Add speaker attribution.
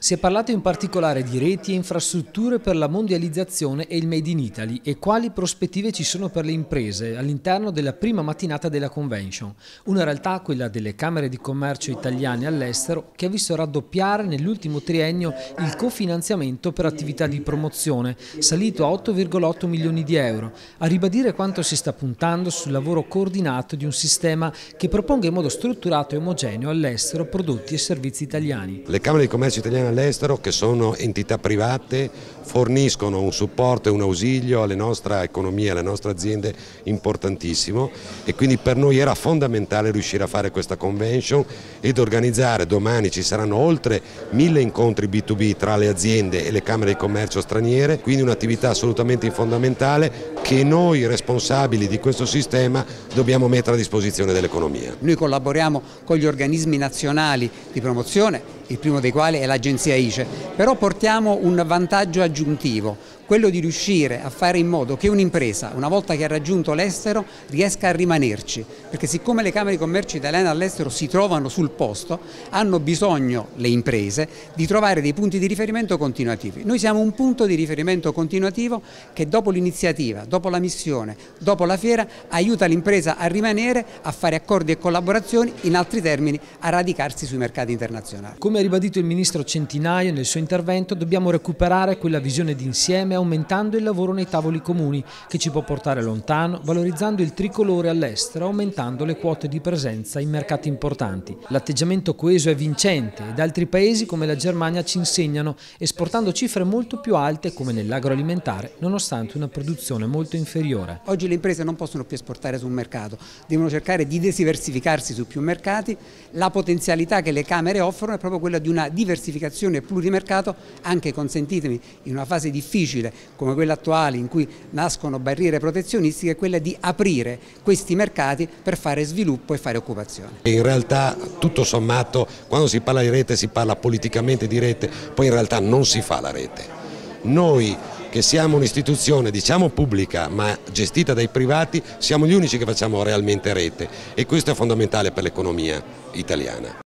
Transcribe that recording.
Speaker 1: Si è parlato in particolare di reti e infrastrutture per la mondializzazione e il Made in Italy e quali prospettive ci sono per le imprese all'interno della prima mattinata della convention, una realtà, quella delle Camere di Commercio italiane all'estero, che ha visto raddoppiare nell'ultimo triennio il cofinanziamento per attività di promozione, salito a 8,8 milioni di euro, a ribadire quanto si sta puntando sul lavoro coordinato di un sistema che proponga in modo strutturato e omogeneo all'estero prodotti e servizi italiani.
Speaker 2: Le Camere di Commercio italiane all'estero che sono entità private, forniscono un supporto e un ausilio alla nostra economia, alle nostre aziende importantissimo. E quindi per noi era fondamentale riuscire a fare questa convention ed organizzare, domani ci saranno oltre mille incontri B2B tra le aziende e le Camere di Commercio straniere, quindi un'attività assolutamente fondamentale che noi responsabili di questo sistema dobbiamo mettere a disposizione dell'economia.
Speaker 3: Noi collaboriamo con gli organismi nazionali di promozione il primo dei quali è l'agenzia ICE, però portiamo un vantaggio aggiuntivo, quello di riuscire a fare in modo che un'impresa, una volta che ha raggiunto l'estero, riesca a rimanerci, perché siccome le Camere di Commercio italiane all'estero si trovano sul posto, hanno bisogno le imprese di trovare dei punti di riferimento continuativi. Noi siamo un punto di riferimento continuativo che dopo l'iniziativa, dopo la missione, dopo la fiera, aiuta l'impresa a rimanere, a fare accordi e collaborazioni, in altri termini a radicarsi sui mercati internazionali.
Speaker 1: Come ha ribadito il ministro Centinaio nel suo intervento, dobbiamo recuperare quella visione d'insieme aumentando il lavoro nei tavoli comuni, che ci può portare lontano, valorizzando il tricolore all'estero, aumentando le quote di presenza in mercati importanti. L'atteggiamento coeso è vincente ed altri paesi come la Germania ci insegnano, esportando cifre molto più alte come nell'agroalimentare, nonostante una produzione molto inferiore.
Speaker 3: Oggi le imprese non possono più esportare su un mercato, devono cercare di diversificarsi su più mercati. La potenzialità che le Camere offrono è proprio quella di una diversificazione plurimercato anche consentitemi in una fase difficile come quella attuale in cui nascono barriere protezionistiche quella di aprire questi mercati per fare sviluppo e fare occupazione.
Speaker 2: In realtà tutto sommato quando si parla di rete si parla politicamente di rete poi in realtà non si fa la rete. Noi che siamo un'istituzione diciamo pubblica ma gestita dai privati siamo gli unici che facciamo realmente rete e questo è fondamentale per l'economia italiana.